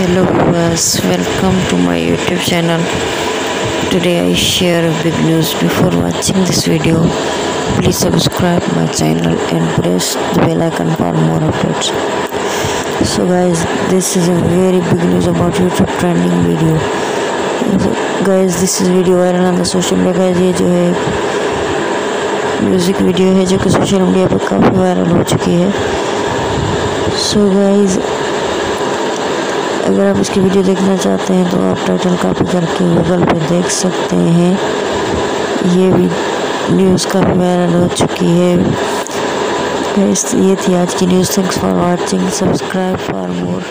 Hello viewers welcome to my YouTube channel today I share big news before watching this video please subscribe my channel and press the bell icon for more updates so guys this is a very big news about YouTube trending video guys this is video viral on the social media guys ये जो है music video है, जो कि social media पर काफ़ी viral हो चुकी है। सो गाइज़ अगर आप इसकी वीडियो देखना चाहते हैं तो आप टाइटल कॉपी करके गूगल पे देख सकते हैं। ये भी न्यूज़ काफ़ी वायरल हो चुकी है। ये थी आज की news thanks for watching subscribe for more